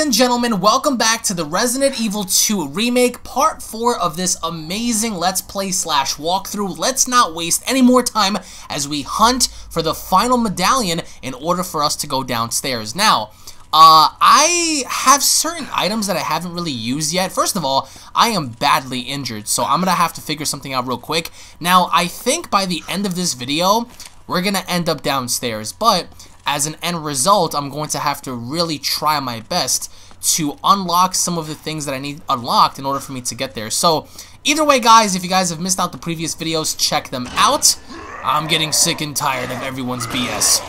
and gentlemen, welcome back to the Resident Evil 2 Remake, part 4 of this amazing Let's Play slash walkthrough. Let's not waste any more time as we hunt for the final medallion in order for us to go downstairs. Now, uh, I have certain items that I haven't really used yet. First of all, I am badly injured, so I'm gonna have to figure something out real quick. Now, I think by the end of this video, we're gonna end up downstairs, but as an end result, I'm going to have to really try my best to unlock some of the things that I need unlocked in order for me to get there. So, either way, guys, if you guys have missed out the previous videos, check them out. I'm getting sick and tired of everyone's BS.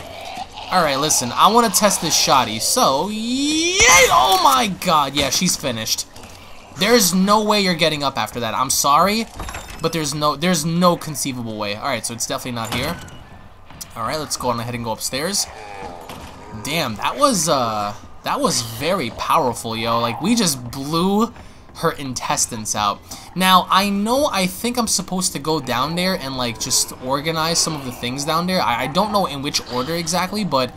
Alright, listen, I want to test this shoddy, so, yeah, oh my god, yeah, she's finished. There's no way you're getting up after that, I'm sorry, but there's no, there's no conceivable way. Alright, so it's definitely not here. Alright, let's go on ahead and go upstairs. Damn, that was, uh, that was very powerful, yo. Like, we just blew her intestines out. Now, I know I think I'm supposed to go down there and, like, just organize some of the things down there. I, I don't know in which order exactly, but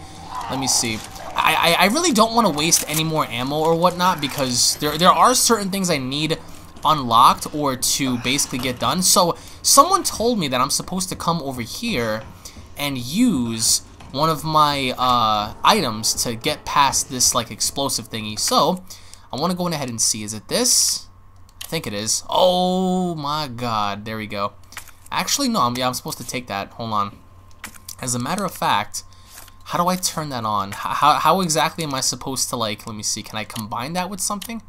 let me see. I, I, I really don't want to waste any more ammo or whatnot because there, there are certain things I need unlocked or to basically get done. So, someone told me that I'm supposed to come over here and use one of my uh, items to get past this like explosive thingy. So I want to go in ahead and see. Is it this? I think it is. Oh my god. There we go. Actually, no. I'm, yeah, I'm supposed to take that. Hold on. As a matter of fact, how do I turn that on? How, how exactly am I supposed to like, let me see, can I combine that with something?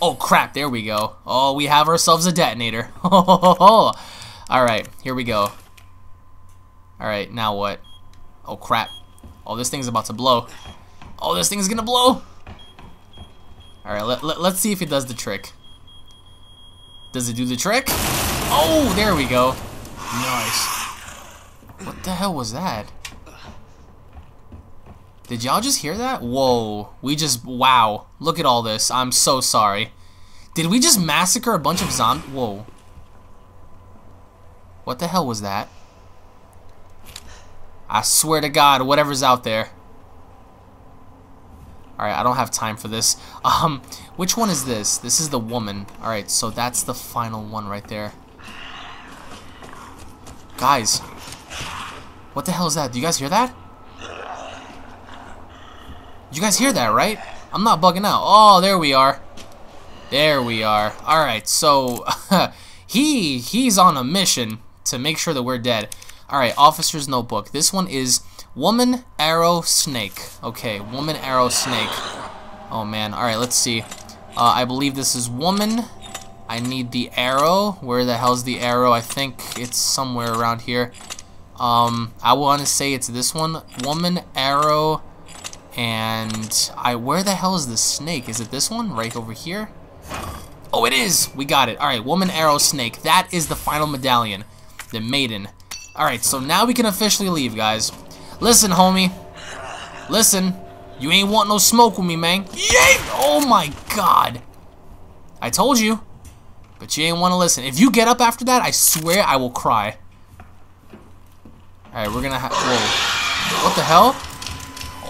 Oh crap, there we go. Oh, we have ourselves a detonator. Alright, here we go. Alright, now what? Oh, crap. Oh, this thing's about to blow. Oh, this thing's gonna blow! Alright, let, let, let's see if it does the trick. Does it do the trick? Oh, there we go. Nice. What the hell was that? Did y'all just hear that? Whoa. We just... Wow. Look at all this. I'm so sorry. Did we just massacre a bunch of zombies? Whoa. What the hell was that? I swear to God, whatever's out there. Alright, I don't have time for this. Um, which one is this? This is the woman. Alright, so that's the final one right there. Guys. What the hell is that? Do you guys hear that? You guys hear that, right? I'm not bugging out. Oh, there we are. There we are. Alright, so he he's on a mission to make sure that we're dead. Alright, Officer's Notebook. This one is Woman, Arrow, Snake. Okay, Woman, Arrow, Snake. Oh, man. Alright, let's see. Uh, I believe this is Woman. I need the arrow. Where the hell's the arrow? I think it's somewhere around here. Um, I want to say it's this one. Woman, Arrow, and I... Where the hell is the snake? Is it this one? Right over here? Oh, it is! We got it. Alright, Woman, Arrow, Snake. That is the final medallion. The Maiden. Alright, so now we can officially leave, guys. Listen, homie. Listen. You ain't want no smoke with me, man. Yay! Oh my god. I told you. But you ain't want to listen. If you get up after that, I swear I will cry. Alright, we're gonna have... Whoa. What the hell?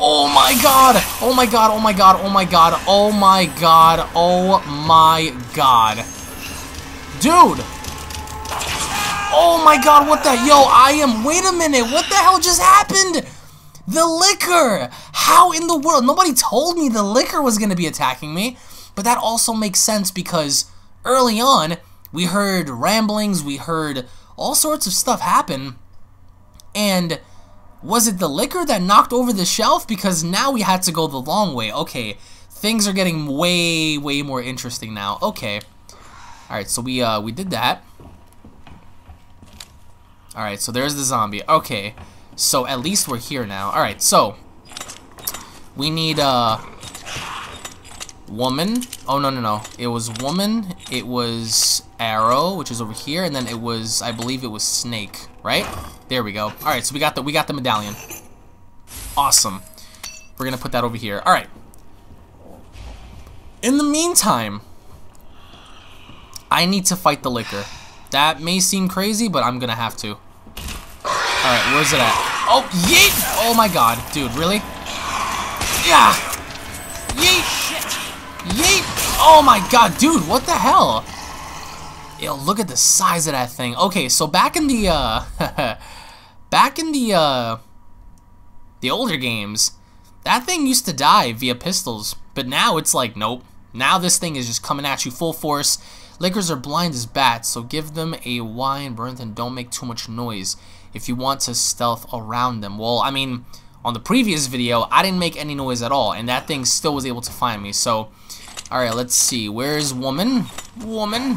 Oh my god! Oh my god, oh my god, oh my god, oh my god, oh my god. Dude! Oh my god, what the? Yo, I am. Wait a minute. What the hell just happened? The Licker! How in the world? Nobody told me the Licker was going to be attacking me. But that also makes sense because early on, we heard ramblings, we heard all sorts of stuff happen. And was it the Licker that knocked over the shelf? Because now we had to go the long way. Okay, things are getting way, way more interesting now. Okay. Alright, so we, uh, we did that. Alright, so there's the zombie. Okay, so at least we're here now. Alright, so we need a uh, woman. Oh, no, no, no. It was woman, it was arrow, which is over here, and then it was, I believe it was snake, right? There we go. Alright, so we got the we got the medallion. Awesome. We're gonna put that over here. Alright. In the meantime, I need to fight the Licker. That may seem crazy, but I'm gonna have to. Alright, where's it at? Oh, yeet! Oh my god, dude, really? Yeah! Yeet! Oh my god, dude, what the hell? Yo, look at the size of that thing. Okay, so back in the, uh... back in the, uh... The older games, that thing used to die via pistols. But now it's like, nope. Now this thing is just coming at you full force. Lickers are blind as bats, so give them a wine, burn and don't make too much noise if you want to stealth around them. Well, I mean, on the previous video, I didn't make any noise at all, and that thing still was able to find me. So, alright, let's see. Where's woman? Woman?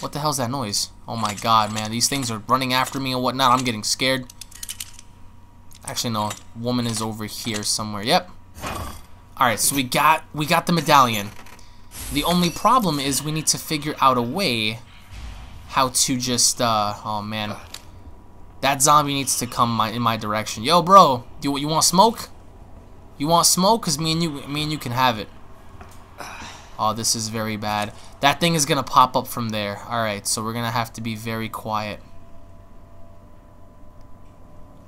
What the hell's that noise? Oh my god, man. These things are running after me and whatnot. I'm getting scared. Actually, no. Woman is over here somewhere. Yep. Alright, so we got we got the medallion. The only problem is we need to figure out a way how to just, uh, oh man. That zombie needs to come my, in my direction. Yo, bro, do you, you want smoke? You want smoke? Cause me and you, me and you can have it. Oh, this is very bad. That thing is gonna pop up from there. All right, so we're gonna have to be very quiet.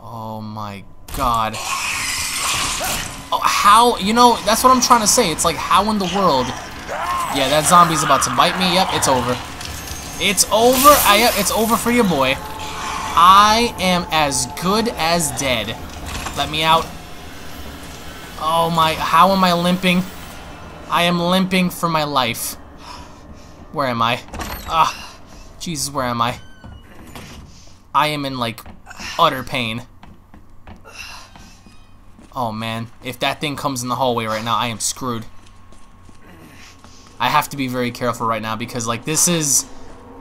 Oh my god. Oh, how? You know, that's what I'm trying to say. It's like, how in the world yeah, that zombie's about to bite me. Yep, it's over. It's over. I, it's over for your boy. I am as good as dead. Let me out. Oh my, how am I limping? I am limping for my life. Where am I? Ah, Jesus, where am I? I am in, like, utter pain. Oh man, if that thing comes in the hallway right now, I am screwed. I have to be very careful right now because like this is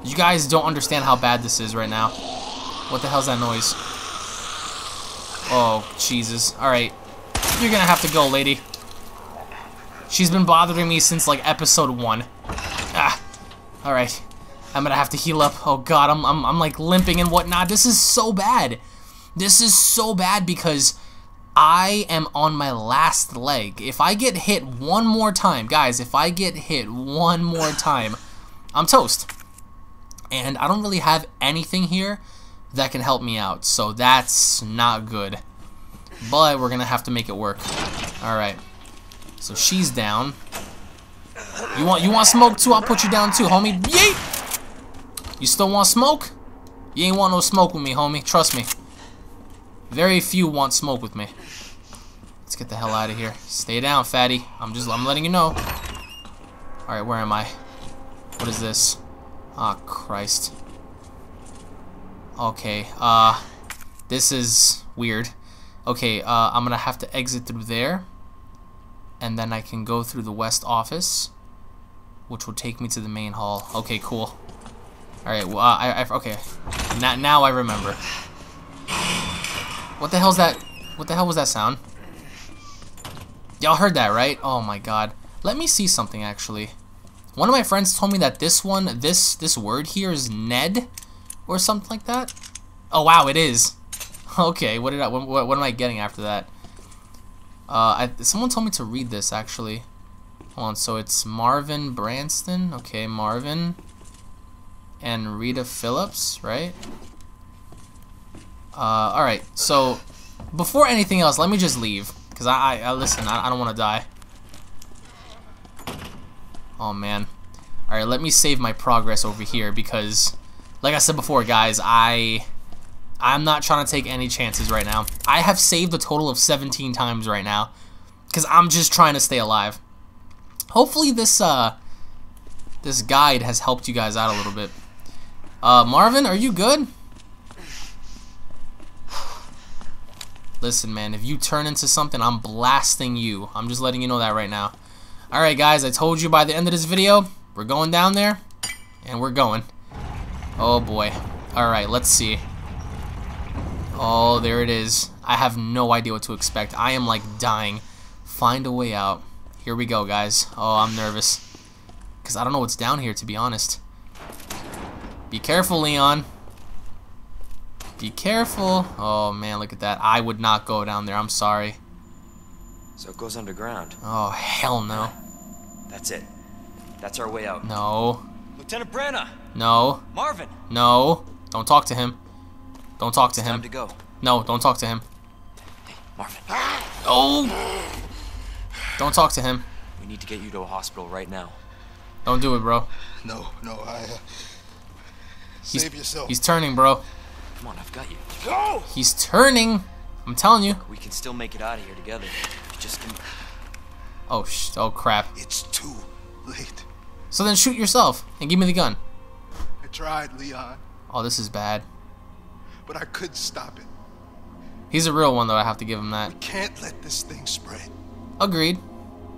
you guys don't understand how bad this is right now. What the hell's that noise? Oh, Jesus. Alright. You're gonna have to go, lady. She's been bothering me since like episode one. Ah. Alright. I'm gonna have to heal up. Oh god, I'm, I'm, I'm like limping and whatnot. This is so bad. This is so bad because I am on my last leg. If I get hit one more time, guys, if I get hit one more time, I'm toast. And I don't really have anything here that can help me out, so that's not good. But we're gonna have to make it work. Alright. So she's down. You want you want smoke too? I'll put you down too, homie. Yeet! You still want smoke? You ain't want no smoke with me, homie. Trust me. Very few want smoke with me. Let's get the hell out of here. Stay down, fatty. I'm just, I'm letting you know. Alright, where am I? What is this? Ah, oh, Christ. Okay, uh, this is weird. Okay, uh, I'm gonna have to exit through there. And then I can go through the west office. Which will take me to the main hall. Okay, cool. Alright, well, uh, I, I, okay. Now, now I remember. What the hell's that? What the hell was that sound? Y'all heard that, right? Oh my god. Let me see something, actually. One of my friends told me that this one, this this word here is Ned, or something like that. Oh wow, it is. Okay, what did I? What, what, am I getting after that? Uh, I, someone told me to read this actually. Hold on, so it's Marvin Branston. Okay, Marvin and Rita Phillips, right? Uh, alright, so before anything else, let me just leave. Because I, I, I, listen, I, I don't want to die. Oh, man. Alright, let me save my progress over here because, like I said before, guys, I... I'm not trying to take any chances right now. I have saved a total of 17 times right now. Because I'm just trying to stay alive. Hopefully this, uh... This guide has helped you guys out a little bit. Uh, Marvin, are you good? Listen, man, if you turn into something, I'm blasting you. I'm just letting you know that right now. Alright, guys, I told you by the end of this video, we're going down there, and we're going. Oh, boy. Alright, let's see. Oh, there it is. I have no idea what to expect. I am, like, dying. Find a way out. Here we go, guys. Oh, I'm nervous. Because I don't know what's down here, to be honest. Be careful, Leon. Be careful. Oh, man, look at that. I would not go down there. I'm sorry. So it goes underground. Oh, hell no. That's it. That's our way out. No. Lieutenant Branagh. No. Marvin. No. Don't talk to him. Don't talk to it's him. Time to go. No, don't talk to him. Hey, Marvin. Oh! Don't talk to him. We need to get you to a hospital right now. Don't do it, bro. No, no, I. Uh, He's, save yourself. He's turning, bro. Come on, I've got you. Go! He's turning. I'm telling you. We can still make it out of here together. Just can... Oh, sh oh crap. It's too late. So then shoot yourself and give me the gun. I tried, Leon, Oh, this is bad. but I couldn't stop it. He's a real one, though. I have to give him that. We Can't let this thing spread. Agreed.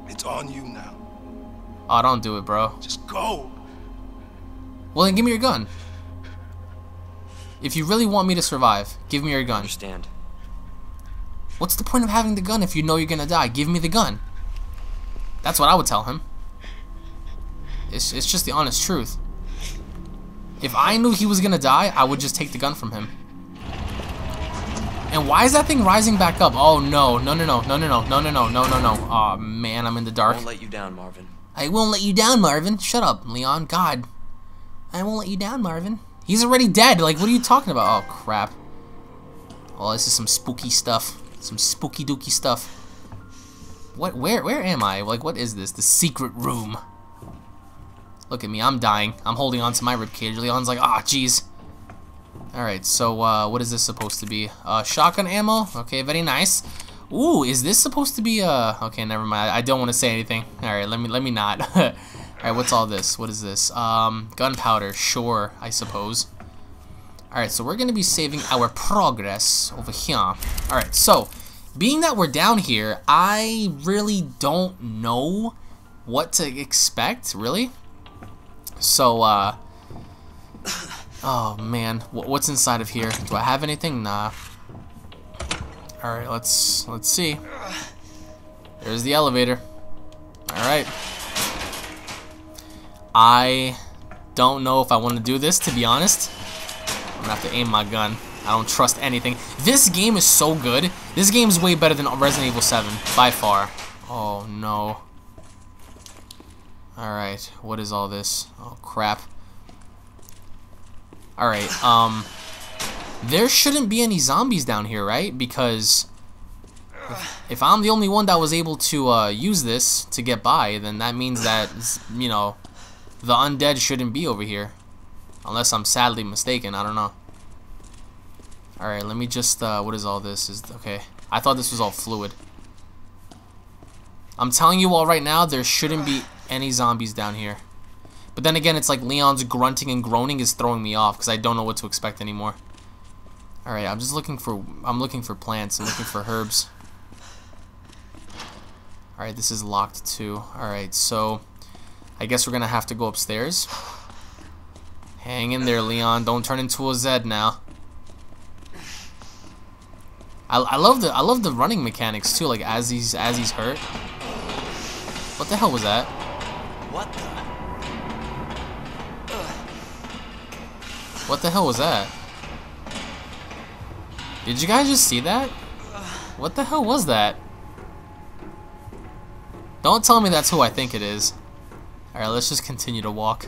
It's on you now. Oh, don't do it, bro. Just go. Well, then give me your gun. If you really want me to survive, give me your gun. Understand. What's the point of having the gun if you know you're gonna die? Give me the gun. That's what I would tell him. It's, it's just the honest truth. If I knew he was gonna die, I would just take the gun from him. And why is that thing rising back up? Oh no, no, no, no, no, no, no, no, no, no, no, no, no. Aw, man, I'm in the dark. I won't let you down, Marvin. I won't let you down, Marvin. Shut up, Leon. God. I won't let you down, Marvin. He's already dead. Like, what are you talking about? Oh, crap. Oh, this is some spooky stuff. Some spooky dooky stuff. What? Where? Where am I? Like, what is this? The secret room. Look at me. I'm dying. I'm holding on to my ribcage. Leon's like, ah, jeez. Alright, so, uh, what is this supposed to be? Uh, shotgun ammo? Okay, very nice. Ooh, is this supposed to be, uh, okay, never mind. I don't want to say anything. Alright, let me, let me not. Alright, what's all this? What is this? Um, gunpowder. Sure, I suppose. Alright, so we're going to be saving our progress over here. Alright, so, being that we're down here, I really don't know what to expect, really. So, uh... Oh, man. What's inside of here? Do I have anything? Nah. Alright, let's, let's see. There's the elevator. Alright. I don't know if I want to do this, to be honest. I'm gonna have to aim my gun. I don't trust anything. This game is so good. This game is way better than Resident Evil 7, by far. Oh, no. Alright, what is all this? Oh, crap. Alright, um... There shouldn't be any zombies down here, right? Because... If, if I'm the only one that was able to uh, use this to get by, then that means that, you know, the undead shouldn't be over here. Unless I'm sadly mistaken, I don't know. Alright, let me just, uh, what is all this? Is Okay, I thought this was all fluid. I'm telling you all right now, there shouldn't be any zombies down here. But then again, it's like Leon's grunting and groaning is throwing me off because I don't know what to expect anymore. Alright, I'm just looking for, I'm looking for plants, I'm looking for herbs. Alright, this is locked too. Alright, so I guess we're gonna have to go upstairs. Hang in there, Leon. Don't turn into a Zed now. I, I love the I love the running mechanics too. Like as he's as he's hurt. What the hell was that? What the? What the hell was that? Did you guys just see that? What the hell was that? Don't tell me that's who I think it is. Alright, let's just continue to walk.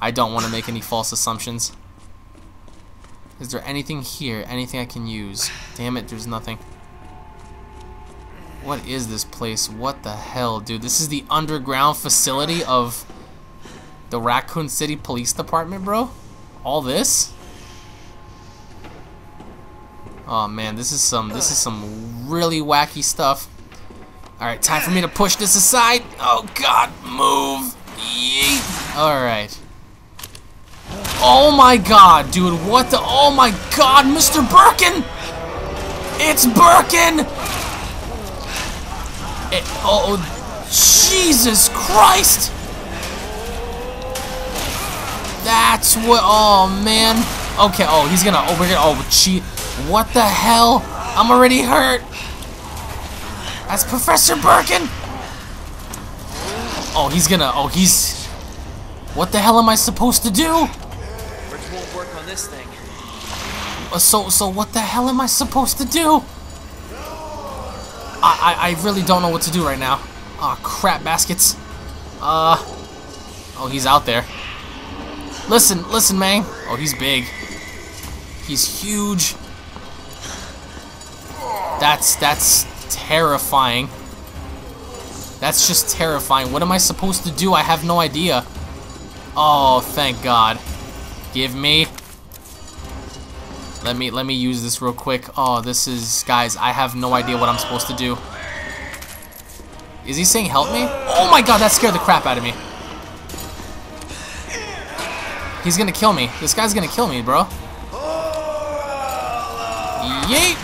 I don't want to make any false assumptions. Is there anything here? Anything I can use? Damn it, there's nothing. What is this place? What the hell, dude? This is the underground facility of the Raccoon City Police Department, bro? All this? Oh man, this is some this is some really wacky stuff. Alright, time for me to push this aside. Oh god, move. Yeet. Alright. Oh my god, dude, what the oh my god, Mr. Birkin! It's Birkin! It, oh Jesus Christ! That's what oh man. Okay, oh he's gonna oh we're gonna oh gee what the hell? I'm already hurt. That's Professor Birkin. Oh, he's gonna. Oh, he's. What the hell am I supposed to do? Bridge won't work on this thing. Uh, So, so what the hell am I supposed to do? I, I, I really don't know what to do right now. Ah, crap baskets. Uh. Oh, he's out there. Listen, listen, man. Oh, he's big. He's huge. That's that's terrifying. That's just terrifying. What am I supposed to do? I have no idea. Oh, thank God. Give me. Let me let me use this real quick. Oh, this is guys, I have no idea what I'm supposed to do. Is he saying help me? Oh my god, that scared the crap out of me. He's gonna kill me. This guy's gonna kill me, bro. Yeet!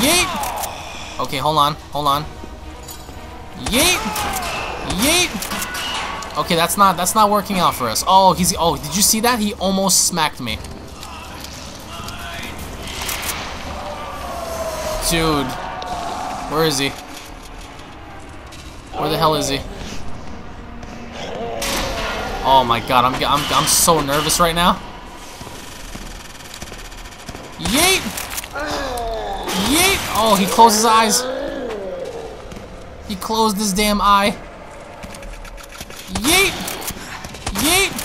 Yeet! Okay, hold on, hold on. Yeet! Yeet! Okay, that's not that's not working out for us. Oh, he's oh, did you see that? He almost smacked me. Dude. Where is he? Where the hell is he? Oh my god, I'm I'm I'm so nervous right now. Yeet! Yeet! Oh, he closed his eyes. He closed his damn eye. Yeet! Yeet!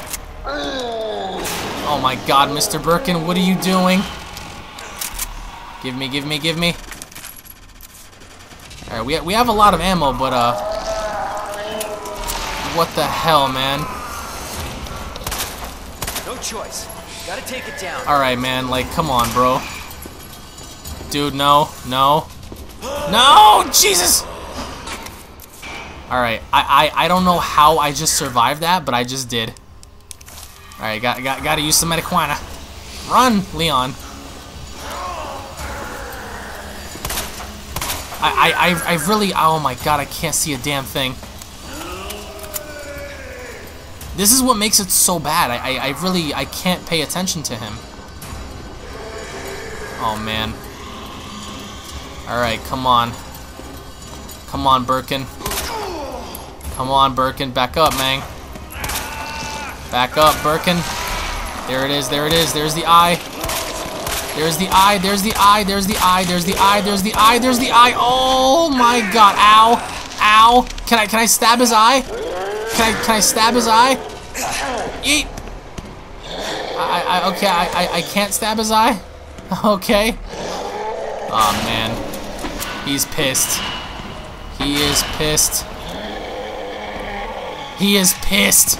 Oh my god, Mr. Birkin, what are you doing? Give me, give me, give me. Alright, we, we have a lot of ammo, but, uh... What the hell, man? No choice. Gotta take it down. Alright, man, like, come on, bro. Dude, no, no. No! Jesus! Alright, I, I, I don't know how I just survived that, but I just did. Alright, got, got, gotta use some marijuana. Run, Leon. I, I, I, I really, oh my god, I can't see a damn thing. This is what makes it so bad. I, I, I really, I can't pay attention to him. Oh, man. Alright, come on. Come on, Birkin. Come on, Birkin. Back up, man. Back up, Birkin. There it is, there it is. There's the eye. There's the eye, there's the eye, there's the eye, there's the eye, there's the eye, there's the eye. Oh my god. Ow. Ow. Can I can I stab his eye? Can I can I stab his eye? Eat. I, I okay, I, I I can't stab his eye. Okay. Oh man. He's pissed. He is pissed. He is pissed.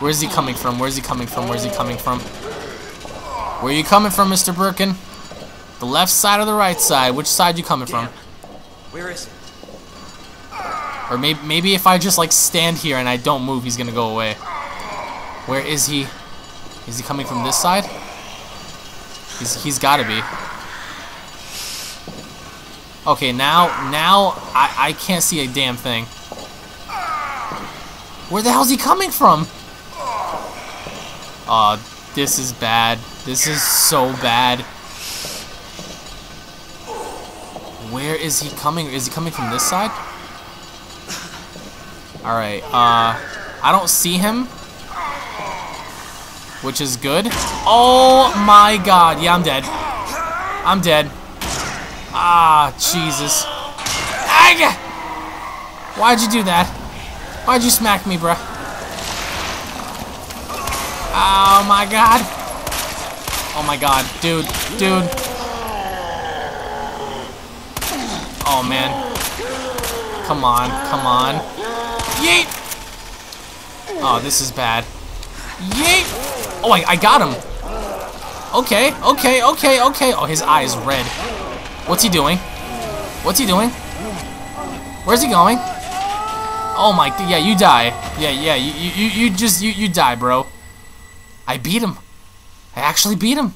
Where's he coming from? Where's he coming from? Where's he coming from? Where are you coming from, Mr. Birkin? The left side or the right side? Which side you coming from? Where is it? Or maybe, maybe if I just like stand here and I don't move, he's gonna go away. Where is he? Is he coming from this side? He's, he's gotta be. Okay, now, now I, I can't see a damn thing. Where the hell's he coming from? Oh, this is bad. This is so bad. Where is he coming? Is he coming from this side? Alright, uh, I don't see him. Which is good. Oh my god. Yeah, I'm dead. I'm dead. Ah, Jesus. Ag! Why'd you do that? Why'd you smack me, bruh? Oh my god. Oh my god. Dude. Dude. Oh man. Come on. Come on. Yeet! Oh, this is bad. Yeet! Oh, I, I got him. Okay, okay, okay, okay. Oh, his eye is red. What's he doing? What's he doing? Where's he going? Oh my, yeah, you die. Yeah, yeah, you, you, you just, you, you die, bro. I beat him. I actually beat him.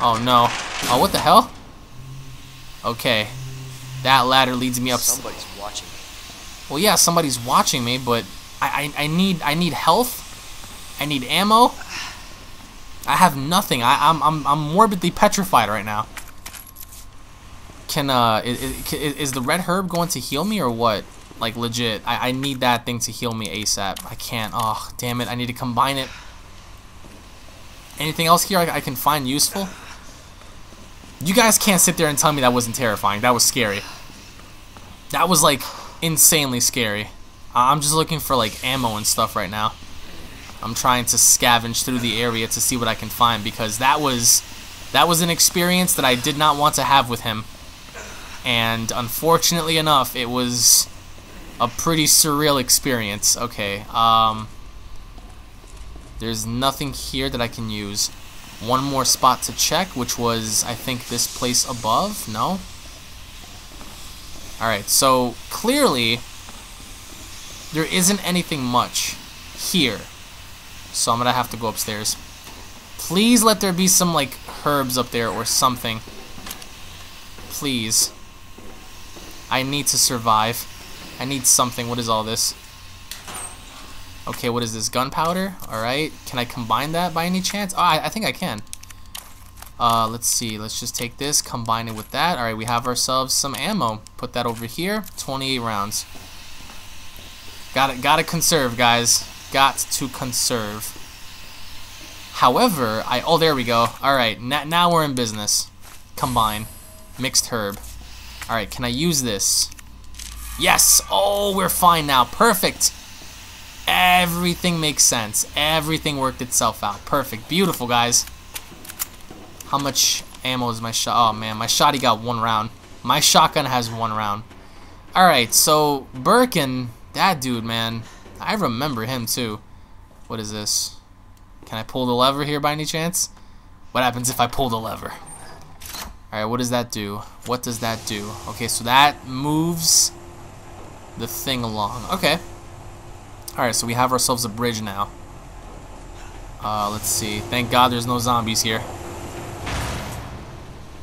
Oh no. Oh, what the hell? Okay. That ladder leads me up. Somebody's watching. Well, yeah, somebody's watching me, but I, I, I need, I need health. I need ammo. I have nothing. I, I'm, I'm, I'm morbidly petrified right now. Can, uh, is, is the red herb going to heal me or what? Like, legit. I, I need that thing to heal me ASAP. I can't. Oh, damn it. I need to combine it. Anything else here I, I can find useful? You guys can't sit there and tell me that wasn't terrifying. That was scary. That was, like, insanely scary. I'm just looking for, like, ammo and stuff right now. I'm trying to scavenge through the area to see what I can find because that was that was an experience that I did not want to have with him. and unfortunately enough, it was a pretty surreal experience. Okay, um, there's nothing here that I can use. One more spot to check, which was, I think, this place above? No? Alright, so clearly there isn't anything much here. So I'm gonna have to go upstairs. Please let there be some, like, herbs up there or something. Please. I need to survive. I need something. What is all this? Okay, what is this? Gunpowder? Alright. Can I combine that by any chance? Oh, I, I think I can. Uh, let's see. Let's just take this, combine it with that. Alright, we have ourselves some ammo. Put that over here. 28 rounds. Got it. Gotta conserve, guys. Got to conserve. However, I... Oh, there we go. Alright, now we're in business. Combine. Mixed herb. Alright, can I use this? Yes! Oh, we're fine now. Perfect! Everything makes sense. Everything worked itself out. Perfect. Beautiful, guys. How much ammo is my shot? Oh, man. My shotty got one round. My shotgun has one round. Alright, so Birkin, that dude, man. I remember him, too. What is this? Can I pull the lever here by any chance? What happens if I pull the lever? Alright, what does that do? What does that do? Okay, so that moves the thing along. Okay. Alright, so we have ourselves a bridge now. Uh, let's see. Thank God there's no zombies here.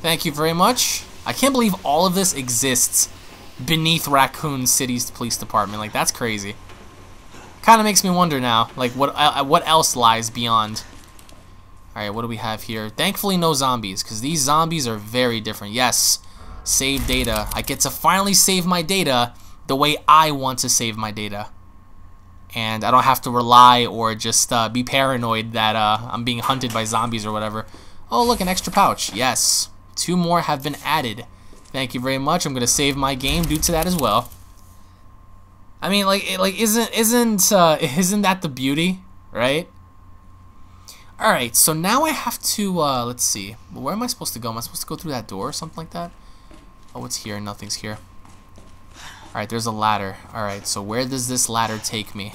Thank you very much. I can't believe all of this exists beneath Raccoon City's police department. Like, that's crazy. Kind of makes me wonder now, like what uh, what else lies beyond. All right, what do we have here? Thankfully, no zombies, because these zombies are very different. Yes, save data. I get to finally save my data the way I want to save my data. And I don't have to rely or just uh, be paranoid that uh, I'm being hunted by zombies or whatever. Oh, look, an extra pouch. Yes, two more have been added. Thank you very much. I'm going to save my game due to that as well. I mean, like, like isn't isn't uh, isn't that the beauty, right? All right, so now I have to uh, let's see. Where am I supposed to go? Am I supposed to go through that door or something like that? Oh, it's here? Nothing's here. All right, there's a ladder. All right, so where does this ladder take me?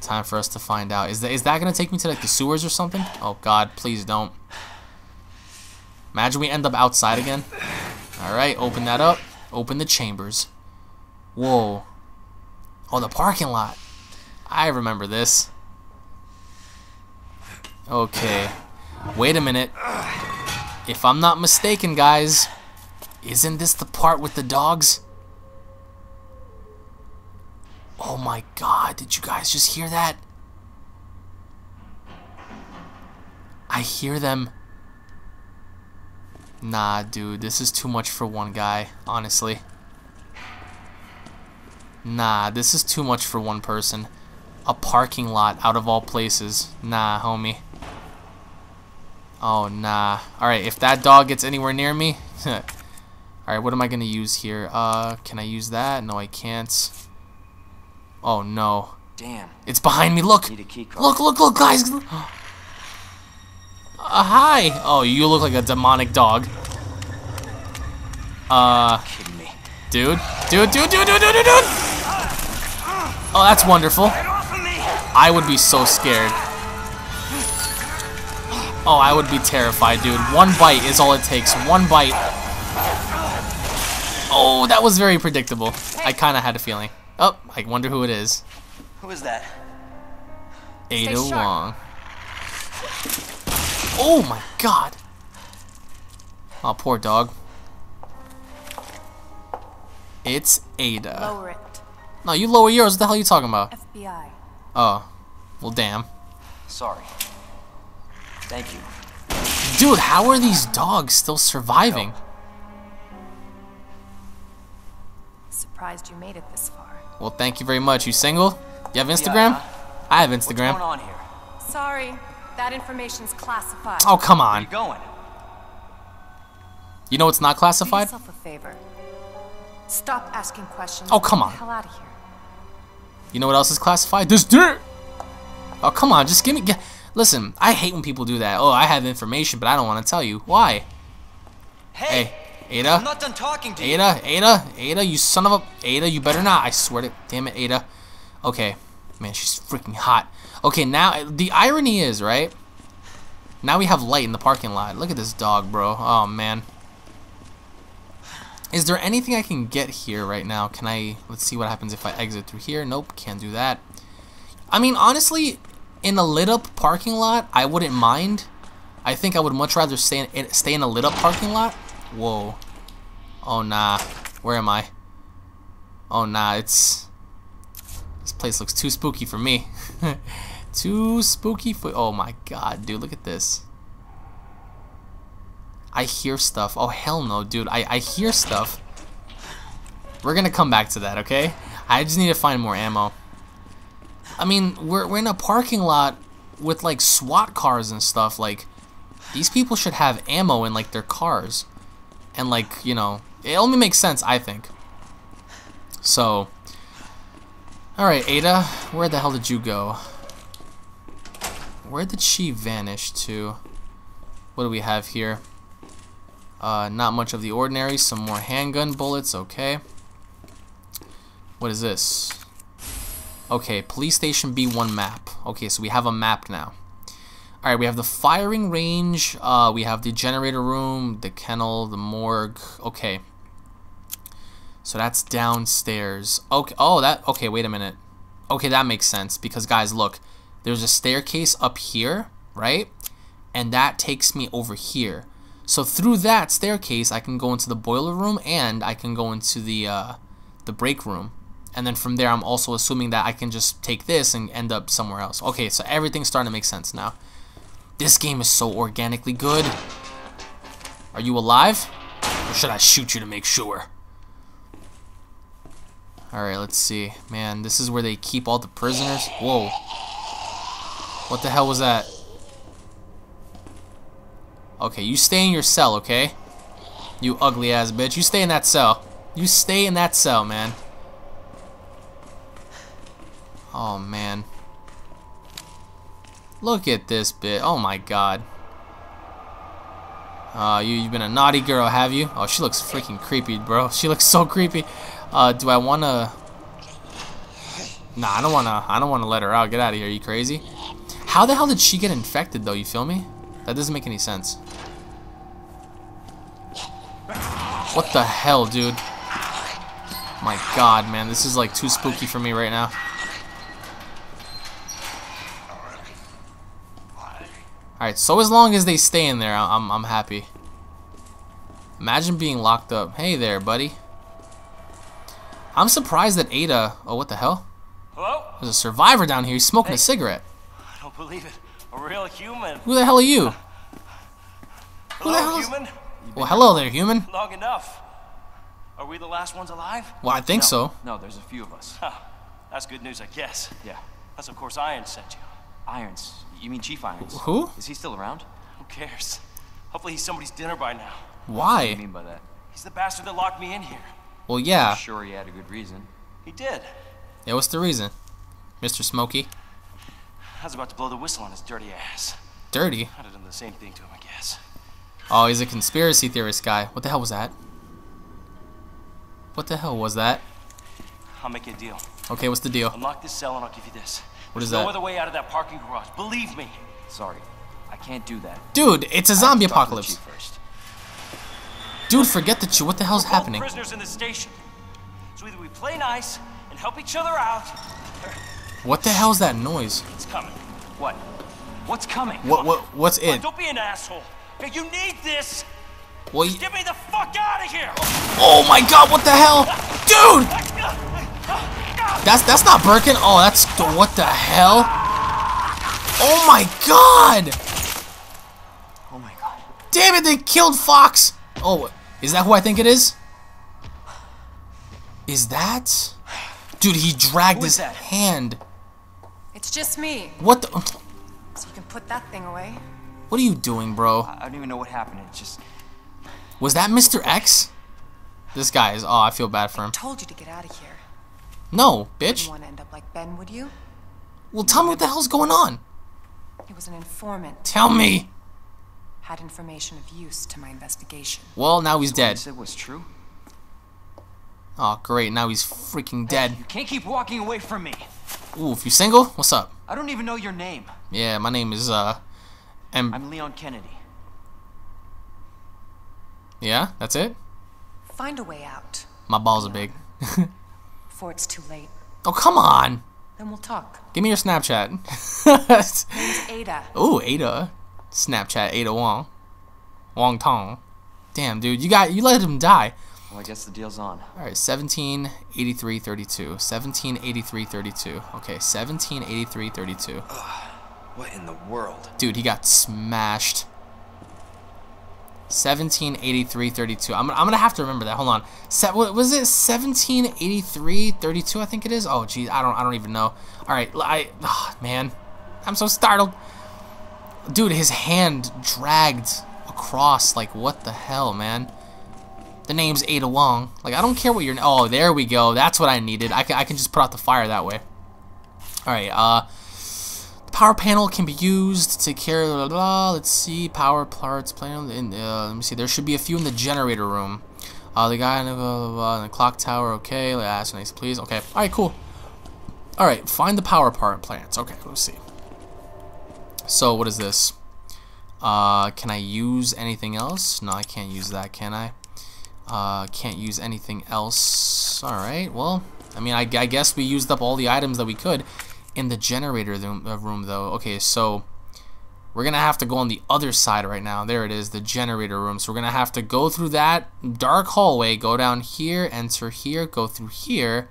Time for us to find out. Is that is that gonna take me to like the sewers or something? Oh God, please don't. Imagine we end up outside again. All right, open that up. Open the chambers. Whoa. Oh, the parking lot. I remember this. Okay. Wait a minute. If I'm not mistaken, guys, isn't this the part with the dogs? Oh my god, did you guys just hear that? I hear them. Nah, dude, this is too much for one guy, honestly. Nah, this is too much for one person. A parking lot out of all places. Nah, homie. Oh, nah. Alright, if that dog gets anywhere near me... Alright, what am I going to use here? Uh, can I use that? No, I can't. Oh, no. Damn. It's behind me, look! Need a key card. Look, look, look, guys! Uh, hi! Oh, you look like a demonic dog. Uh, Kidding me. dude? Dude, dude, dude, dude, dude, dude, dude! Oh, that's wonderful. I would be so scared. Oh, I would be terrified, dude. One bite is all it takes. One bite. Oh, that was very predictable. I kind of had a feeling. Oh, I wonder who it is. Who is that? Ada sharp. Wong. Oh my god. Oh, poor dog. It's Ada. Lower it. No, you lower yours. What the hell are you talking about? FBI. Oh, well, damn. Sorry. Thank you. Dude, how are these dogs still surviving? Surprised you made it this far. Well, thank you very much. You single? You have Instagram? Yeah. I have Instagram. What's going Instagram. on here? Sorry, that information's classified. Oh, come Where are you on. going? You know it's not classified? Do classified? yourself a favor. Stop asking questions. Oh, come Get on. the hell out of here. You know what else is classified? This dirt! Oh, come on. Just give me... Get, listen, I hate when people do that. Oh, I have information, but I don't want to tell you. Why? Hey, Hey. Ada. I'm not done talking to you. Ada, Ada, Ada, you son of a... Ada, you better not. I swear to... Damn it, Ada. Okay. Man, she's freaking hot. Okay, now, the irony is, right? Now we have light in the parking lot. Look at this dog, bro. Oh, man. Is there anything I can get here right now? Can I... Let's see what happens if I exit through here. Nope, can't do that. I mean, honestly, in a lit-up parking lot, I wouldn't mind. I think I would much rather stay in, stay in a lit-up parking lot. Whoa. Oh, nah. Where am I? Oh, nah, it's... This place looks too spooky for me. too spooky for... Oh, my God, dude, look at this. I hear stuff. Oh, hell no, dude. I, I hear stuff. We're gonna come back to that, okay? I just need to find more ammo. I mean, we're, we're in a parking lot with, like, SWAT cars and stuff. Like, these people should have ammo in, like, their cars. And, like, you know, it only makes sense, I think. So, alright, Ada, where the hell did you go? Where did she vanish to? What do we have here? Uh, not much of the ordinary. Some more handgun bullets. Okay. What is this? Okay, police station B1 map. Okay, so we have a map now. Alright, we have the firing range. Uh, we have the generator room, the kennel, the morgue. Okay. So that's downstairs. Okay. Oh, that. Okay, wait a minute. Okay, that makes sense. Because, guys, look. There's a staircase up here, right? And that takes me over here. So through that staircase, I can go into the boiler room and I can go into the uh, the break room. And then from there, I'm also assuming that I can just take this and end up somewhere else. Okay, so everything's starting to make sense now. This game is so organically good. Are you alive? Or should I shoot you to make sure? Alright, let's see. Man, this is where they keep all the prisoners. Whoa. What the hell was that? Okay, you stay in your cell, okay? You ugly ass bitch. You stay in that cell. You stay in that cell, man. Oh, man. Look at this bit. Oh, my God. Uh, you, you've been a naughty girl, have you? Oh, she looks freaking creepy, bro. She looks so creepy. Uh, do I want to... Nah, I don't want to... I don't want to let her out. Get out of here. You crazy? How the hell did she get infected, though? You feel me? That doesn't make any sense. What the hell, dude? My god, man. This is like too spooky for me right now. Alright, so as long as they stay in there, I'm, I'm happy. Imagine being locked up. Hey there, buddy. I'm surprised that Ada... Oh, what the hell? Hello? There's a survivor down here. He's smoking Hey. a cigarette. I don't believe it. A real human. Who the hell are you? Hello, the hell is- human? Well, hello there, human. Long enough. Are we the last ones alive? Well, I think so. No, there's a few of us. Huh. That's good news, I guess. Yeah. That's of course Irons sent you. Irons. You mean Chief Irons? Who? Is he still around? Who cares? Hopefully he's somebody's dinner by now. Why? What do you mean by that? He's the bastard that locked me in here. Well, yeah. I'm sure he had a good reason. He did. Yeah, what's the reason? Mr. Smokey? I was about to blow the whistle on his dirty ass. Dirty? I'd have done the same thing to him, I guess. Oh, he's a conspiracy theorist guy. What the hell was that? What the hell was that? I'll make you a deal. Okay, what's the deal? Unlock this cell and I'll give you this. What is There's no that? other way out of that parking garage. Believe me. Sorry. I can't do that. Dude, it's a zombie to talk to the apocalypse. Dude, forget the chew. What the hell's happening? prisoners in the station. So either we play nice and help each other out, or What the hell's that noise? it's coming. What? What's coming? What what what's Come it? don't be an asshole. You need this. Well, y- Get me the fuck out of here. oh my god, what the hell? Dude! That's that's not Birkin. Oh, that's what the hell? Oh my god! Oh my god. Damn it, they killed Fox! Oh, is that who I think it is? Is that? Dude, he dragged his that? hand. It's just me, What the? so you can put that thing away. What are you doing, bro? I I don't even know what happened. It just. Was that Mr. X? This guy is. Oh, I feel bad for him. I Told you to get out of here. No, Didn't bitch. want to end up like Ben, would you? Well, tell me what the hell's going on. He was an informant. Tell me. had information of use to my investigation. Well, now he's What you dead. said was true? Oh, great. Now he's freaking dead. You can't keep walking away from me. Ooh, if you're single, what's up? I don't even know your name. Yeah, my name is, uh, M. I'm Leon Kennedy. Yeah, that's it? Find a way out My balls are big. before it's too late. Oh, come on. Then we'll talk. Give me your Snapchat. Name's Ada. Ooh, Ada. Snapchat Ada Wong. Wong Tong. Damn, dude, you got you let him die. Well, I guess the deal's on. All right, 1783.32. 1783.32. Okay, 1783.32. What in the world? Dude, he got smashed. 1783.32. I'm, I'm gonna have to remember that. Hold on. Se what, was it 1783.32? I think it is. Oh, geez, I don't I don't even know. All right, I ah, man, I'm so startled. Dude, his hand dragged across. Like, what the hell, man? The name's Ada Wong. Like, I don't care what your. Oh, there we go. That's what I needed. I can, I can just put out the fire that way. All right. Uh, the power panel can be used to carry. Blah, blah, blah. Let's see. Power parts. Plan. In, uh, let me see. There should be a few in the generator room. Uh, the guy in the, blah, blah, blah, in the clock tower. Okay. Last nice, please. Okay. All right. Cool. All right. Find the power part plants. Okay. Let's see. So what is this? Uh, can I use anything else? No, I can't use that. Can I? Uh, can't use anything else. Alright, well, I mean, I, I guess we used up all the items that we could in the generator room, uh, room, though. Okay, so we're to have to go on the other side right now. There it is, the generator room. So we're to have to go through that dark hallway, go down here, enter here, go through here,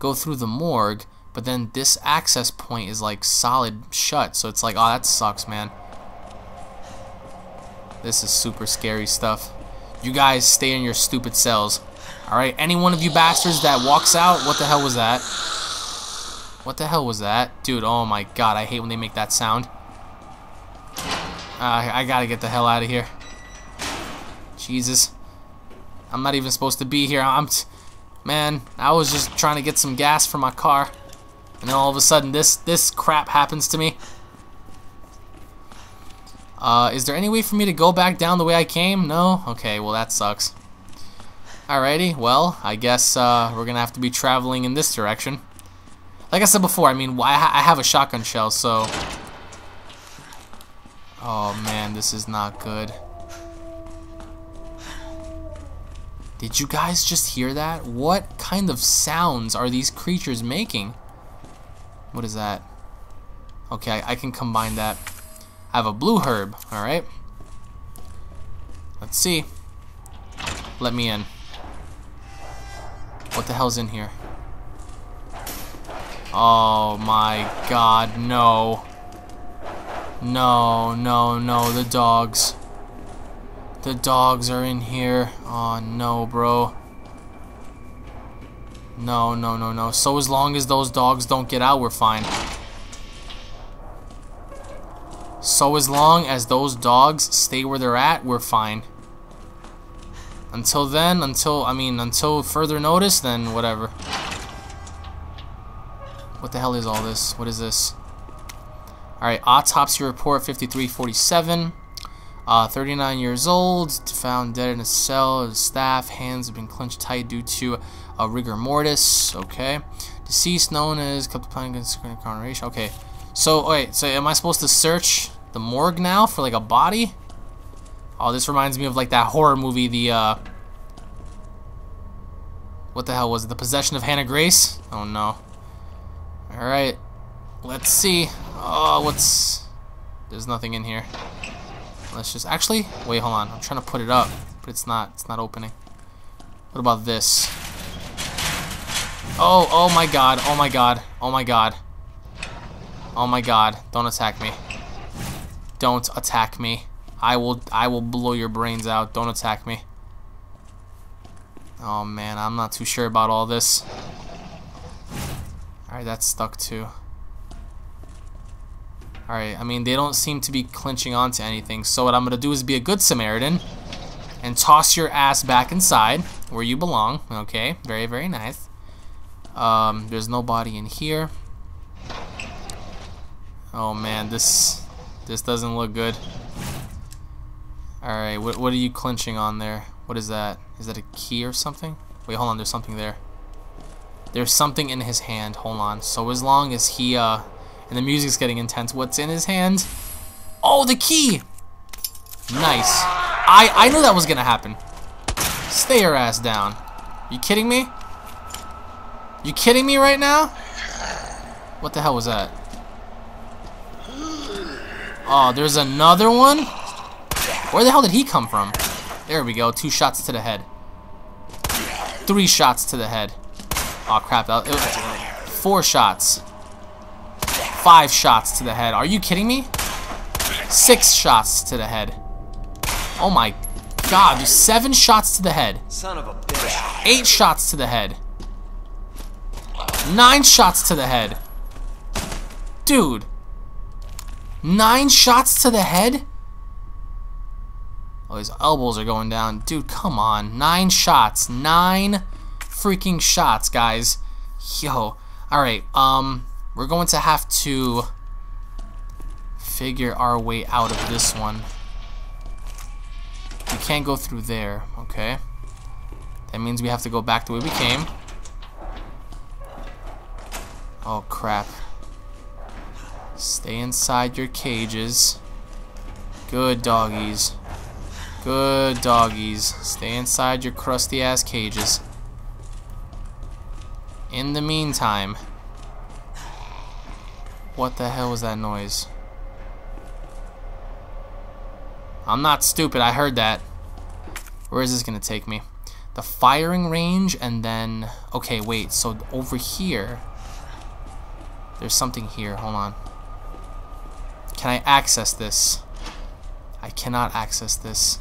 go through the morgue, but then this access point is, like, solid shut. So it's like, oh, that sucks, man. This is super scary stuff. You guys stay in your stupid cells. Alright, any one of you bastards that walks out, what the hell was that? What the hell was that? Dude, oh my god, I hate when they make that sound. Uh, I gotta get the hell out of here. Jesus. I'm not even supposed to be here. I'm... Man, I was just trying to get some gas for my car. And then all of a sudden, this, this crap happens to me. Uh, is there any way for me to go back down the way I came? No? Okay, well that sucks. Alrighty, well, I guess uh, we're gonna have to be traveling in this direction. Like I said before, I mean, I, I have a shotgun shell, so... Oh man, this is not good. Did you guys just hear that? What kind of sounds are these creatures making? What is that? Okay, I, I can combine that. I have a blue herb, alright? Let's see. Let me in. What the hell's in here? Oh my god, no. No, no, no, the dogs. The dogs are in here. Oh no, bro. No, no, no, no. So as long as those dogs don't get out, we're fine. So as long as those dogs stay where they're at, we're fine. Until then, until, I mean, until further notice, then whatever. What the hell is all this? What is this? Alright, autopsy report 5347. Uh, 39 years old, found dead in a cell. His staff hands have been clenched tight due to a rigor mortis. Okay. Deceased known as kept planning. Okay. So, wait, so am I supposed to search the morgue now for like a body? Oh, this reminds me of like that horror movie, the, uh... What the hell was it? The Possession of Hannah Grace? Oh no. Alright. Let's see. Oh, what's... There's nothing in here. Let's just... Actually, wait, hold on. I'm trying to put it up, but it's not. It's not opening. What about this? Oh, oh my god. Oh my god. Oh my god. Oh my god. Don't attack me. Don't attack me. I will I will blow your brains out. Don't attack me. Oh man, I'm not too sure about all this. Alright, that's stuck too. Alright, I mean, they don't seem to be clinching onto anything. So what I'm going to do is be a good Samaritan and toss your ass back inside where you belong. Okay, very, very nice. Um, there's no body in here. Oh man, this this doesn't look good. Alright, what, what are you clinching on there? What is that? Is that a key or something? Wait, hold on, there's something there. There's something in his hand. Hold on. So as long as he, uh, and the music's getting intense, what's in his hand? Oh, the key! Nice. I, I knew that was gonna happen. Stay your ass down. You kidding me? You kidding me right now? What the hell was that? Oh, there's another one? Where the hell did he come from? There we go. Two shots to the head. Three shots to the head. Oh crap! That, it, four shots. Five shots to the head. Are you kidding me? Six shots to the head. Oh my god! Seven shots to the head. Son of a bitch. Eight shots to the head. Nine shots to the head. Dude. Nine shots to the head? Oh, his elbows are going down. Dude, come on. Nine shots. Nine freaking shots, guys. Yo. Alright, um, we're going to have to figure our way out of this one. We can't go through there, okay? That means we have to go back the way we came. Oh, crap. Stay inside your cages. Good doggies. Good doggies. Stay inside your crusty ass cages. In the meantime, what the hell was that noise? I'm not stupid, I heard that. Where is this gonna take me? The firing range and then... Okay, wait, so over here... There's something here, hold on. Can I access this? I cannot access this.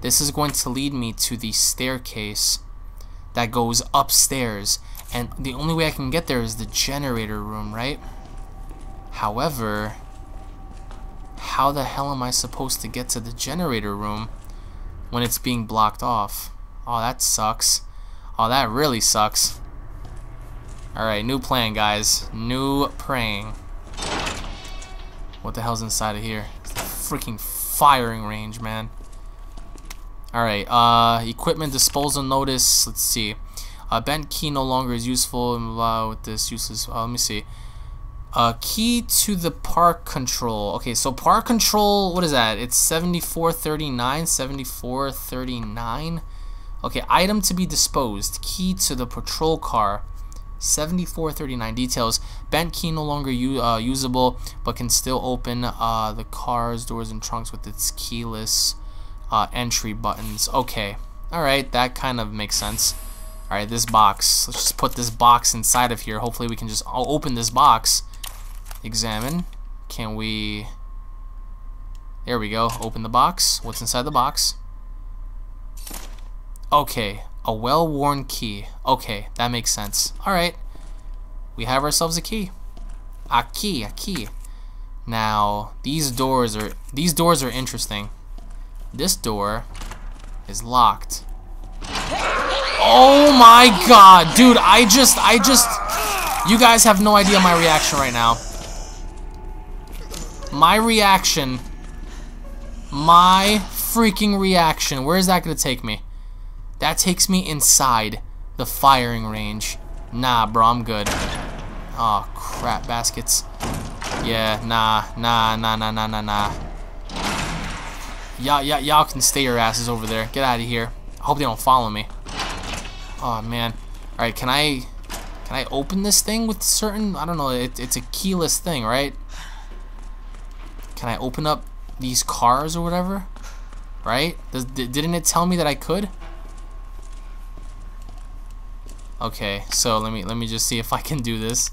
This is going to lead me to the staircase that goes upstairs. And the only way I can get there is the generator room, right? However, how the hell am I supposed to get to the generator room when it's being blocked off? Oh, that sucks. Oh, that really sucks. Alright, new plan, guys. New praying. What the hell's inside of here? Freaking firing range, man. Alright, uh, equipment disposal notice. Let's see. Uh, bent key no longer is useful. Uh, with this useless. Uh, let me see. Uh, key to the park control. Okay, so park control, what is that? It's 7439, 7439. Okay, item to be disposed. Key to the patrol car. 7439 details. Bent key no longer uh, usable, but can still open uh, the car's doors and trunks with its keyless uh, entry buttons. Okay, alright, that kind of makes sense. Alright, this box. Let's just put this box inside of here. Hopefully we can just open this box. Examine. Can we... There we go. Open the box. What's inside the box? Okay, a well-worn key. Okay, that makes sense. Alright. We have ourselves a key. A key, a key. Now, these doors are these doors are interesting. This door is locked. Oh my god, dude, I just I just you guys have no idea my reaction right now. My reaction my freaking reaction. Where is that going to take me? That takes me inside the firing range. Nah, bro, I'm good. Oh, crap, baskets. Yeah, nah, nah, nah, nah, nah, nah, nah. Y'all, y'all can stay your asses over there. Get out of here. I hope they don't follow me. Oh, man. Alright, can I... Can I open this thing with certain... I don't know, it, it's a keyless thing, right? Can I open up these cars or whatever? Right? Does, didn't it tell me that I could? Okay, so let me let me just see if I can do this.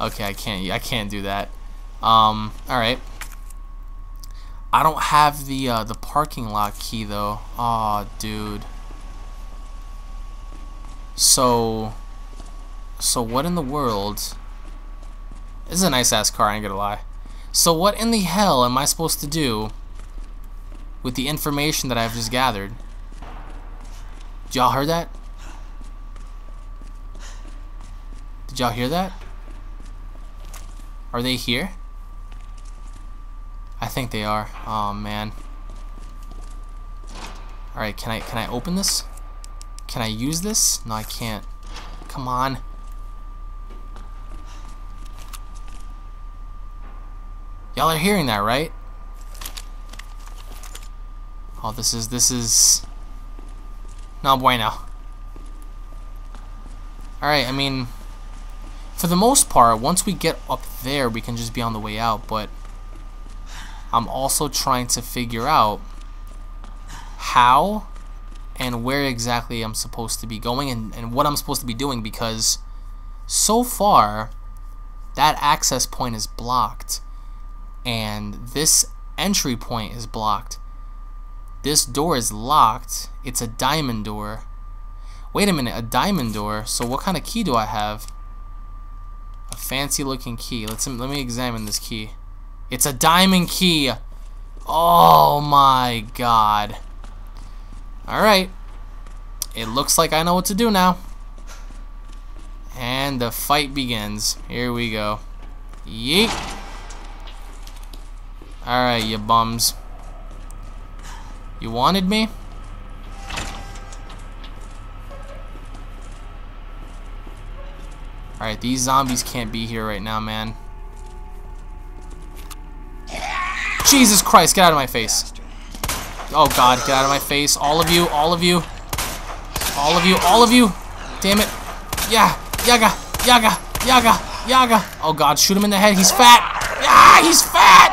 Okay, I can't I can't do that. Um, all right. I don't have the uh, the parking lot key though. Oh, dude. So, so what in the world? This is a nice ass car. I ain't gonna lie. So what in the hell am I supposed to do with the information that I've just gathered? Y'all heard that? Did y'all hear that? Are they here? I think they are. Oh man. Alright, can I can I open this? Can I use this? No, I can't. Come on. Y'all are hearing that, right? Oh, this is this is no bueno. Alright, I mean for the most part, once we get up there, we can just be on the way out, but I'm also trying to figure out how and where exactly I'm supposed to be going and, and what I'm supposed to be doing because so far that access point is blocked and this entry point is blocked. This door is locked. It's a diamond door. Wait a minute, a diamond door. So what kind of key do I have? A fancy looking key. Let's let me examine this key. It's a diamond key. Oh my god. Alright. It looks like I know what to do now. And the fight begins. Here we go. Yeet. Alright, you bums. You wanted me? Alright, these zombies can't be here right now, man. Jesus Christ, get out of my face. Oh god, get out of my face. All of you, all of you. All of you, all of you. Damn it. Yeah, yaga, yaga, yaga, yaga. Oh god, shoot him in the head. He's fat. Yeah, he's fat.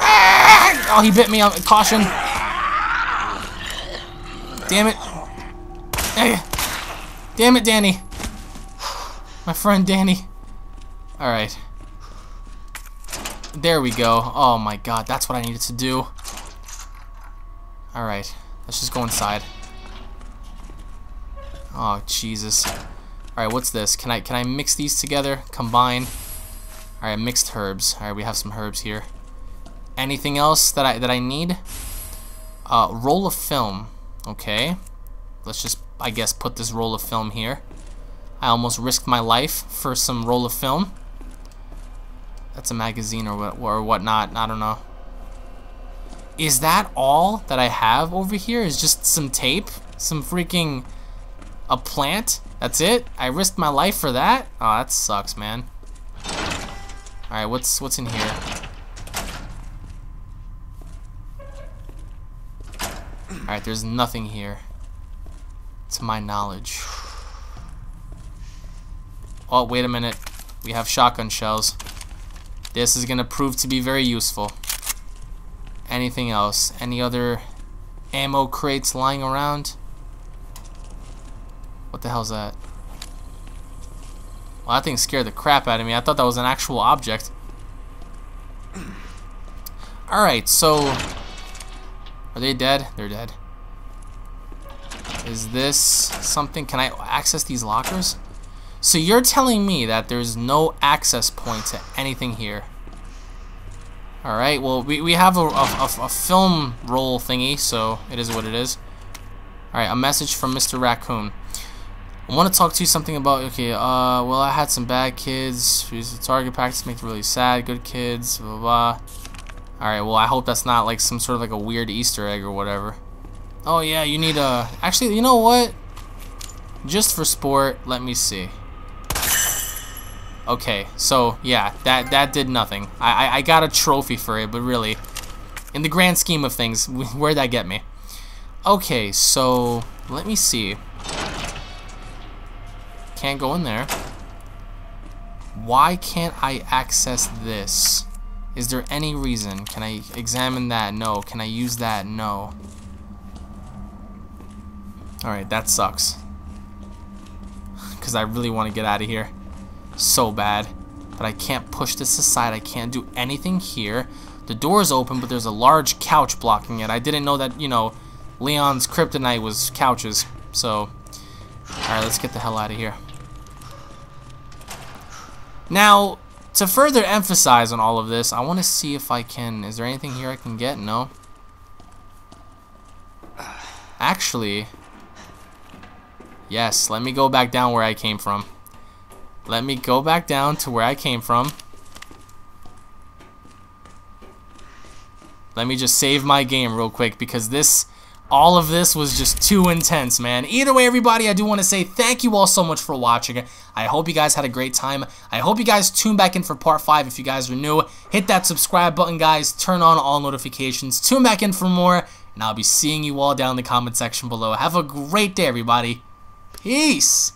Ah! Oh, he bit me. Caution. Damn it. Damn it, Danny. My friend Danny. Alright. There we go. Oh my god, that's what I needed to do. Alright, let's just go inside. Oh, Jesus. Alright, what's this? Can I can I mix these together? Combine? Alright, mixed herbs. Alright, we have some herbs here. Anything else that I that I need? Uh, roll of film. Okay. Let's just, I guess, put this roll of film here. I almost risked my life for some roll of film. That's a magazine or what or whatnot. I don't know. Is that all that I have over here? Is just some tape? Some freaking a plant? That's it? I risked my life for that? Oh, that sucks, man. All right, what's what's in here? All right, there's nothing here. To my knowledge. Oh, wait a minute. We have shotgun shells. This is going to prove to be very useful. Anything else? Any other ammo crates lying around? What the hell's that? Well, that thing scared the crap out of me. I thought that was an actual object. Alright, so... Are they dead? They're dead. Is this something? Can I access these lockers? So you're telling me that there's no access point to anything here. Alright, well, we, we have a, a, a, film roll thingy, so it is what it is. Alright, a message from Mr. Raccoon. I want to talk to you something about, okay, uh, well, I had some bad kids. Use the target practice makes me really sad. Good kids, blah, blah, blah. Alright, well, I hope that's not, like, some sort of, like, a weird Easter egg or whatever. Oh, yeah, you need a... Actually, you know what? Just for sport, let me see. Okay, so yeah, that that did nothing. I, I, I got a trophy for it, but really, in the grand scheme of things, where'd that get me? Okay, so let me see. Can't go in there. Why can't I access this? Is there any reason? Can I examine that? No. Can I use that? No. Alright, that sucks. Because I really want to get out of here so bad. But I can't push this aside. I can't do anything here. The door is open, but there's a large couch blocking it. I didn't know that, you know, Leon's kryptonite was couches. So, alright, let's get the hell out of here. Now, to further emphasize on all of this, I want to see if I can... Is there anything here I can get? No. Actually, yes, let me go back down where I came from. Let me go back down to where I came from. Let me just save my game real quick because this all of this was just too intense, man. Either way, everybody, I do want to say thank you all so much for watching. I hope you guys had a great time. I hope you guys tune back in for part 5 if you guys are new. Hit that subscribe button, guys. Turn on all notifications. Tune back in for more, and I'll be seeing you all down in the comment section below. Have a great day, everybody. Peace!